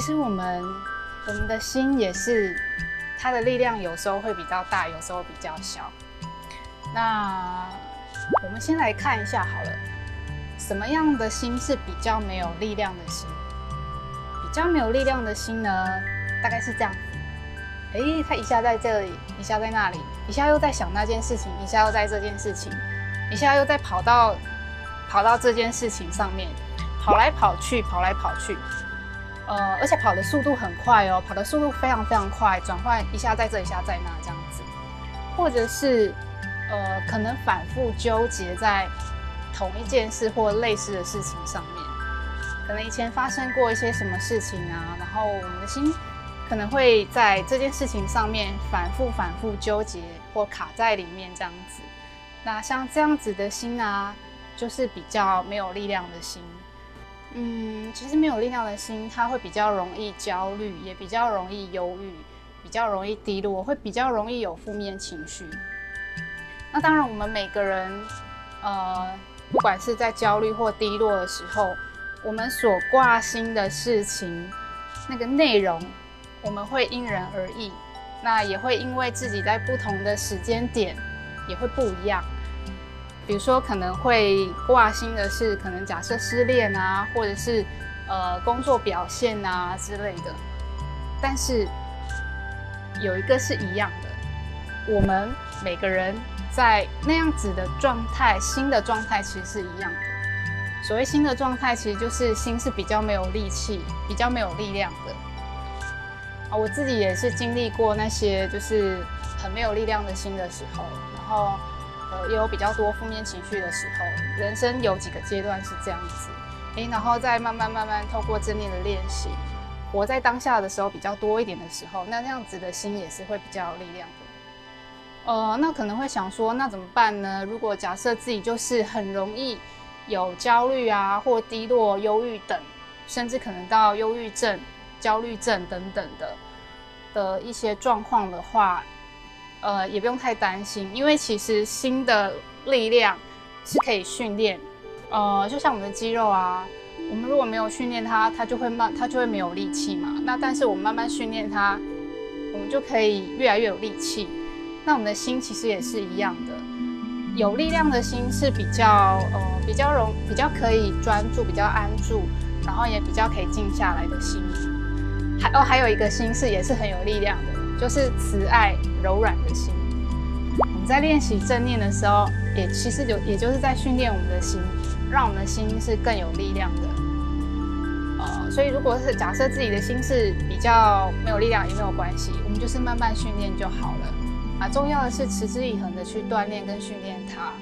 其实我们我们的心也是，它的力量有时候会比较大，有时候比较小。那我们先来看一下好了，什么样的心是比较没有力量的心？比较没有力量的心呢，大概是这样。诶，他一下在这里，一下在那里，一下又在想那件事情，一下又在这件事情，一下又在跑到跑到这件事情上面，跑来跑去，跑来跑去。呃，而且跑的速度很快哦，跑的速度非常非常快，转换一下在这一下在那这样子，或者是呃，可能反复纠结在同一件事或类似的事情上面，可能以前发生过一些什么事情啊，然后我们的心可能会在这件事情上面反复反复纠结或卡在里面这样子。那像这样子的心啊，就是比较没有力量的心。嗯，其实没有力量的心，它会比较容易焦虑，也比较容易忧郁，比较容易低落，会比较容易有负面情绪。那当然，我们每个人，呃，不管是在焦虑或低落的时候，我们所挂心的事情，那个内容，我们会因人而异。那也会因为自己在不同的时间点，也会不一样。比如说，可能会挂心的是，可能假设失恋啊，或者是呃工作表现啊之类的。但是有一个是一样的，我们每个人在那样子的状态，心的状态其实是一样的。所谓心的状态，其实就是心是比较没有力气、比较没有力量的。啊，我自己也是经历过那些就是很没有力量的心的时候，然后。呃，也有比较多负面情绪的时候，人生有几个阶段是这样子，诶，然后再慢慢慢慢透过正念的练习，活在当下的时候比较多一点的时候，那那样子的心也是会比较有力量的。呃，那可能会想说，那怎么办呢？如果假设自己就是很容易有焦虑啊，或低落、忧郁等，甚至可能到忧郁症、焦虑症等等的的一些状况的话。呃，也不用太担心，因为其实心的力量是可以训练。呃，就像我们的肌肉啊，我们如果没有训练它，它就会慢，它就会没有力气嘛。那但是我们慢慢训练它，我们就可以越来越有力气。那我们的心其实也是一样的，有力量的心是比较呃比较容比较可以专注、比较安住，然后也比较可以静下来的心。还哦，还有一个心是也是很有力量的。就是慈爱柔软的心。我们在练习正念的时候，也其实就也就是在训练我们的心，让我们的心是更有力量的。呃，所以如果是假设自己的心是比较没有力量，也没有关系，我们就是慢慢训练就好了。啊，重要的是持之以恒的去锻炼跟训练它。